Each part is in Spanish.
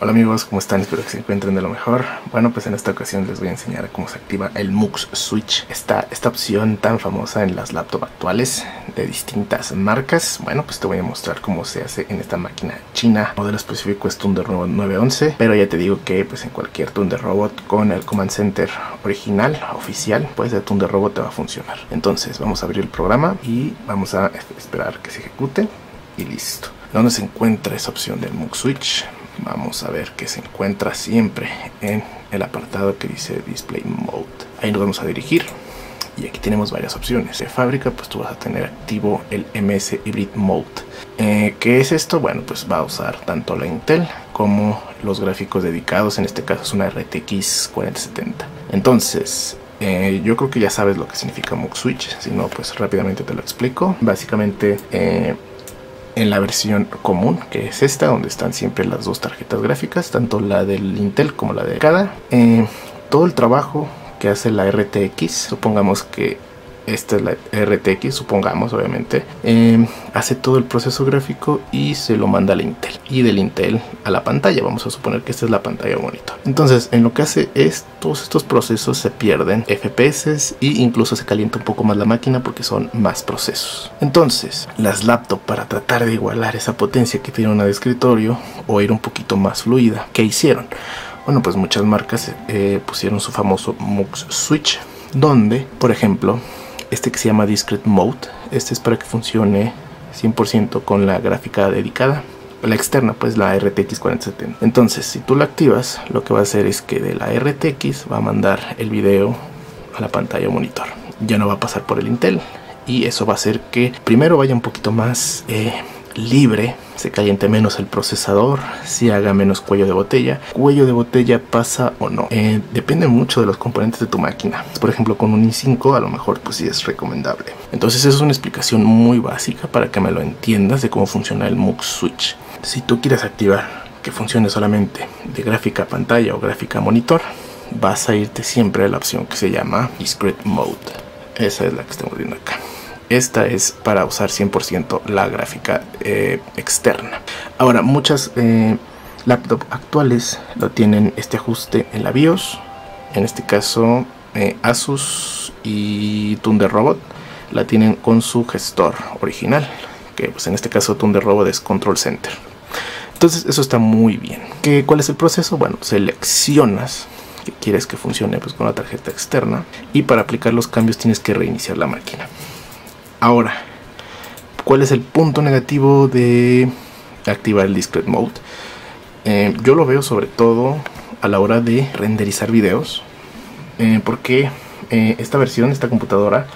Hola amigos, ¿cómo están? Espero que se encuentren de lo mejor. Bueno, pues en esta ocasión les voy a enseñar cómo se activa el MUX Switch. Esta, esta opción tan famosa en las laptops actuales de distintas marcas. Bueno, pues te voy a mostrar cómo se hace en esta máquina china. El modelo específico es Thunder Robot 911, pero ya te digo que pues en cualquier Thunder Robot con el Command Center original, oficial, pues de Thunder Robot te va a funcionar. Entonces vamos a abrir el programa y vamos a esperar que se ejecute y listo. ¿Dónde se encuentra esa opción del MUX Switch? Vamos a ver que se encuentra siempre en el apartado que dice Display Mode. Ahí nos vamos a dirigir y aquí tenemos varias opciones. De fábrica pues tú vas a tener activo el MS Hybrid Mode. Eh, ¿Qué es esto? Bueno pues va a usar tanto la Intel como los gráficos dedicados. En este caso es una RTX 4070. Entonces eh, yo creo que ya sabes lo que significa MUX Switch, si no pues rápidamente te lo explico. Básicamente eh, en la versión común, que es esta, donde están siempre las dos tarjetas gráficas, tanto la del Intel como la de cada. Eh, todo el trabajo que hace la RTX, supongamos que esta es la RTX, supongamos obviamente, em, hace todo el proceso gráfico y se lo manda al Intel. Y del Intel a la pantalla, vamos a suponer que esta es la pantalla monitor. Entonces, en lo que hace es, todos estos procesos se pierden FPS e incluso se calienta un poco más la máquina porque son más procesos. Entonces, las laptops para tratar de igualar esa potencia que tiene una de escritorio o ir un poquito más fluida, ¿qué hicieron? Bueno, pues muchas marcas eh, pusieron su famoso MUX Switch, donde, por ejemplo, este que se llama Discrete Mode. Este es para que funcione 100% con la gráfica dedicada. La externa, pues la RTX 4070. Entonces, si tú la activas, lo que va a hacer es que de la RTX va a mandar el video a la pantalla monitor. Ya no va a pasar por el Intel. Y eso va a hacer que primero vaya un poquito más eh, libre, se caliente menos el procesador, si haga menos cuello de botella. Cuello de botella pasa o no. Eh, depende mucho de los componentes de tu máquina. Por ejemplo, con un i5 a lo mejor pues sí es recomendable. Entonces es una explicación muy básica para que me lo entiendas de cómo funciona el MUX Switch. Si tú quieres activar que funcione solamente de gráfica pantalla o gráfica monitor, vas a irte siempre a la opción que se llama Discrete Mode. Esa es la que estamos viendo acá. Esta es para usar 100% la gráfica eh, externa. Ahora, muchas eh, laptops actuales lo tienen este ajuste en la BIOS. En este caso, eh, Asus y Thunder Robot la tienen con su gestor original. Que pues en este caso Thunder Robot es Control Center. Entonces eso está muy bien. ¿Qué, ¿Cuál es el proceso? Bueno, seleccionas que quieres que funcione pues, con la tarjeta externa y para aplicar los cambios tienes que reiniciar la máquina. Ahora, ¿cuál es el punto negativo de activar el discrete mode? Eh, yo lo veo sobre todo a la hora de renderizar videos, eh, porque eh, esta versión, esta computadora,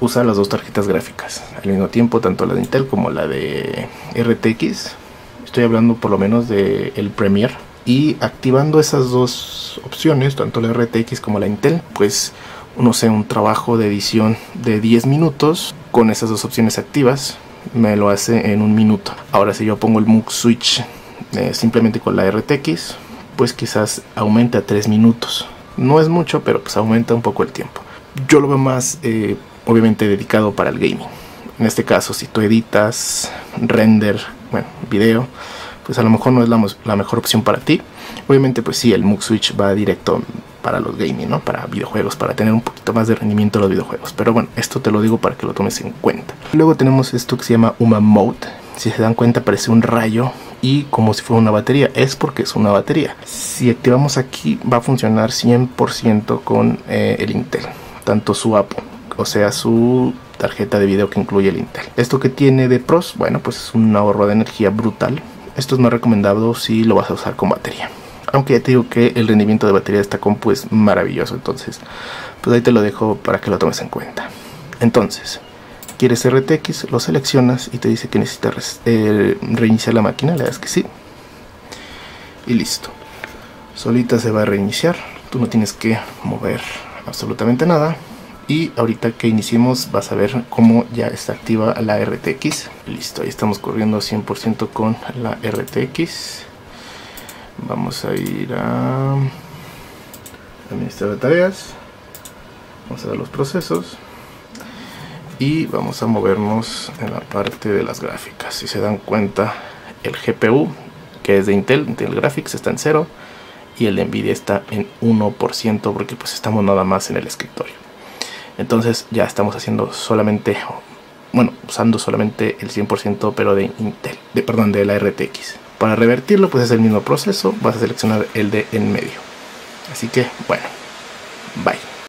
usa las dos tarjetas gráficas al mismo tiempo, tanto la de Intel como la de RTX. Estoy hablando por lo menos de el Premiere. Y activando esas dos opciones, tanto la RTX como la Intel, pues no sé, un trabajo de edición de 10 minutos con esas dos opciones activas me lo hace en un minuto. Ahora si yo pongo el MUX Switch eh, simplemente con la RTX, pues quizás aumente a 3 minutos. No es mucho, pero pues aumenta un poco el tiempo. Yo lo veo más, eh, obviamente, dedicado para el gaming. En este caso, si tú editas, render, bueno, video, pues a lo mejor no es la, la mejor opción para ti. Obviamente, pues sí, el MUX Switch va directo para los gaming, ¿no? Para videojuegos, para tener un poquito más de rendimiento en los videojuegos. Pero bueno, esto te lo digo para que lo tomes en cuenta. Luego tenemos esto que se llama UMA Mode. Si se dan cuenta parece un rayo y como si fuera una batería. Es porque es una batería. Si activamos aquí va a funcionar 100% con eh, el Intel. Tanto su APO, o sea su tarjeta de video que incluye el Intel. Esto que tiene de pros, bueno pues es un ahorro de energía brutal. Esto es más recomendado si lo vas a usar con batería. Aunque ya te digo que el rendimiento de batería de esta compu es maravilloso. Entonces, pues ahí te lo dejo para que lo tomes en cuenta. Entonces, quieres RTX, lo seleccionas y te dice que necesitas eh, reiniciar la máquina. Le das que sí. Y listo. Solita se va a reiniciar. Tú no tienes que mover absolutamente nada. Y ahorita que iniciemos vas a ver cómo ya está activa la RTX. Listo, ahí estamos corriendo 100% con la RTX vamos a ir a administrar tareas vamos a ver los procesos y vamos a movernos en la parte de las gráficas si se dan cuenta el GPU que es de Intel, Intel Graphics está en 0 y el de Nvidia está en 1% porque pues estamos nada más en el escritorio. Entonces ya estamos haciendo solamente, bueno, usando solamente el 100% pero de Intel, de, perdón, de la RTX. Para revertirlo pues es el mismo proceso, vas a seleccionar el de en medio. Así que bueno, bye.